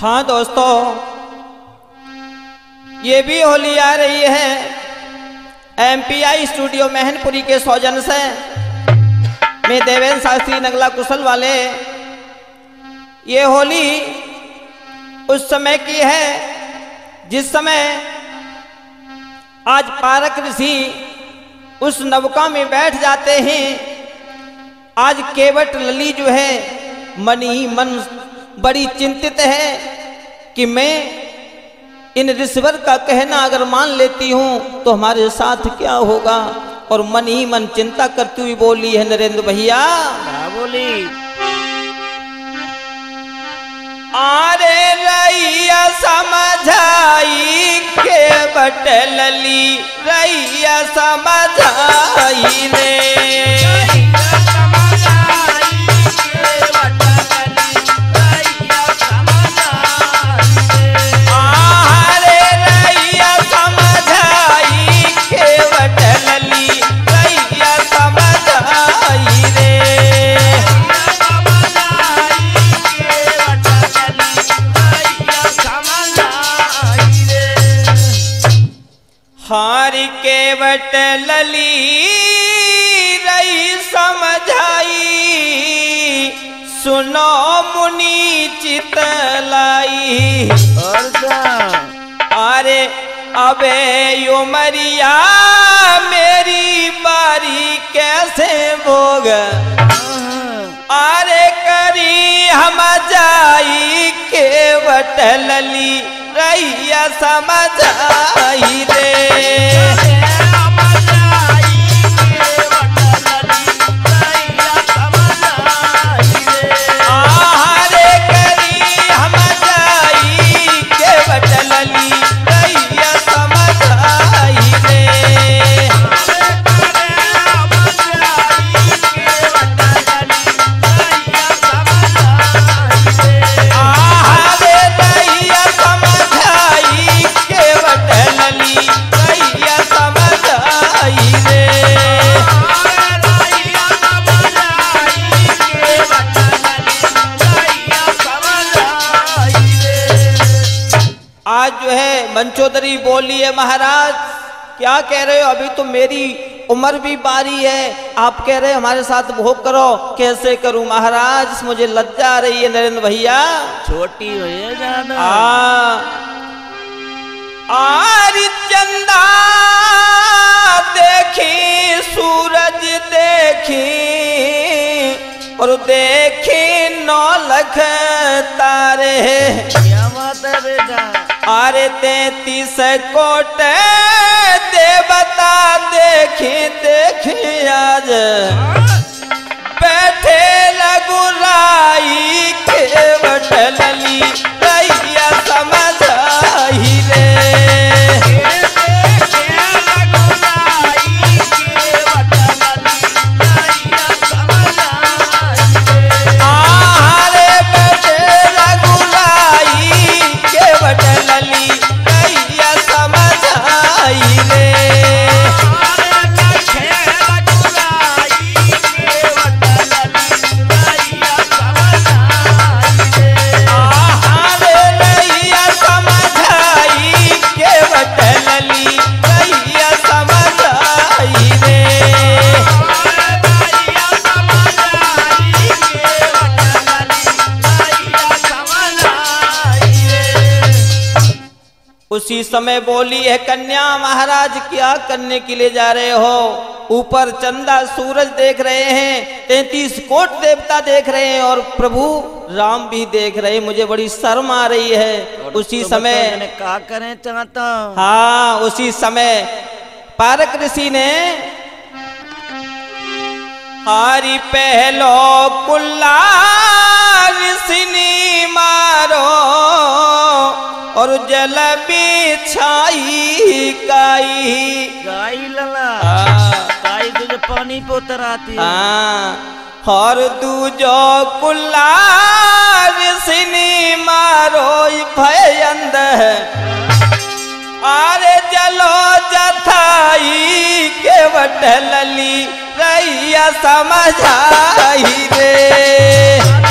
हाँ दोस्तों, ये भी होली आ रही है एमपीआई स्टूडियो मेहनपुरी के सौजन से। मैं देवेंद्र शास्त्री नगला कुशल वाले। ये होली उस समय की है जिस समय आज पारक ऋषि उस नवका में बैठ जाते हैं। आज केवट लली जो है मन ही मन बड़ी चिंतित है कि मैं इन ऋषवर का कहना अगर मान लेती हूँ तो हमारे साथ क्या होगा? और मन ही मन चिंता करती हुई बोली है नरेंद्र भैया बोली? आरे रैया समझाई के बटलली रैया समझाई रे। के बट लली रही समझाई। सुनो मुनि चितलाई अरे अबे यो मरिया मेरी बारी कैसे भोग? अरे करी हम जाई के बटलली रैया समझाई रे। mama. मंचोदरी बोली है महाराज क्या कह रहे हो? अभी तो मेरी उम्र भी बारी है। आप कह रहे हमारे साथ भोग करो। कैसे करूँ? महाराज मुझे लज्जा आ रही है नरेंद्र भैया। छोटी आ आरी चंदा देखी सूरज देखी और देखी नौ लख तारे। क्या बात है बेटा? अरे तैतीस कोट देवता देखी देखी आज। बैठे लगुराई के बटलली उसी समय बोली है कन्या महाराज क्या करने के लिए जा रहे हो? ऊपर चंदा सूरज देख रहे हैं तैतीस कोट देवता देख रहे हैं और प्रभु राम भी देख रहे हैं। मुझे बड़ी शर्म आ रही है। उसी समय क्या करें चाहता हाँ उसी समय पारक ऋषि ने हारी पहलो कुल्ला ऋषिनी मारो और जल बिछाई काई गाई लला हाँ। गाई तुझे पानी पे उतर आती हाँ। और दूजो कुल्ला ऋषिनी मारो भयंद आरे जलो जथाई के बटलली रैया समझाई रे।